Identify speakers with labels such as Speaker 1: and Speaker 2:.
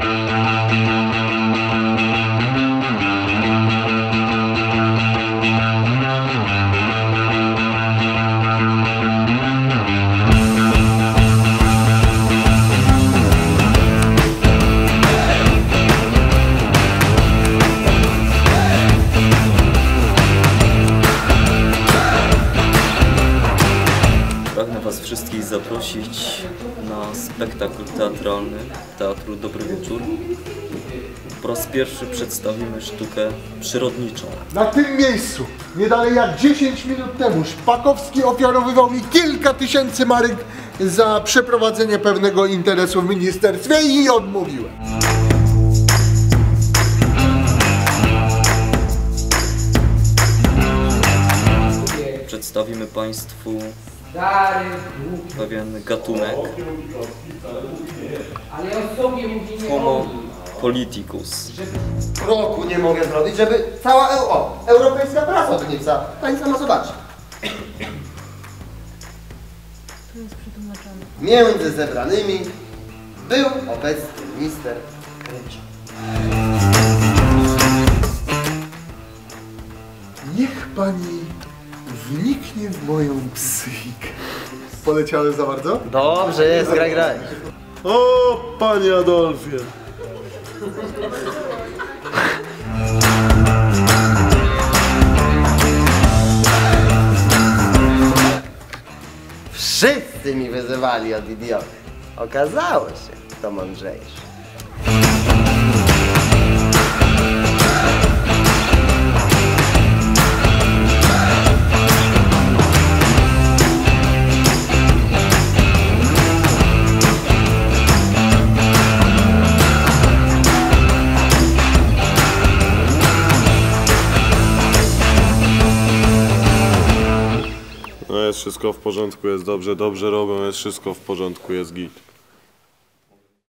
Speaker 1: Música Was wszystkich zaprosić na spektakl teatralny Teatru Dobry Wieczór. Po raz pierwszy przedstawimy sztukę przyrodniczą.
Speaker 2: Na tym miejscu, nie dalej jak 10 minut temu, Szpakowski ofiarowywał mi kilka tysięcy marek za przeprowadzenie pewnego interesu w ministerstwie i odmówiłem.
Speaker 1: Przedstawimy Państwu pewien gatunek
Speaker 3: ale o sobie mówi nie
Speaker 1: Homo politicus.
Speaker 4: kroku nie mogę zrobić, żeby cała eu o, europejska pracownica, pani sama zobaczy. Między zebranymi był obecny minister Kręcz.
Speaker 2: Niech pani wniknie w moją psychikę. Poleciałem za bardzo?
Speaker 4: Dobrze jest, graj, graj.
Speaker 5: O, panie Adolfie!
Speaker 4: Wszyscy mi wyzywali od idioty. Okazało się, kto mądrzejszy.
Speaker 5: Jest wszystko w porządku, jest dobrze, dobrze robią, jest wszystko w porządku, jest git.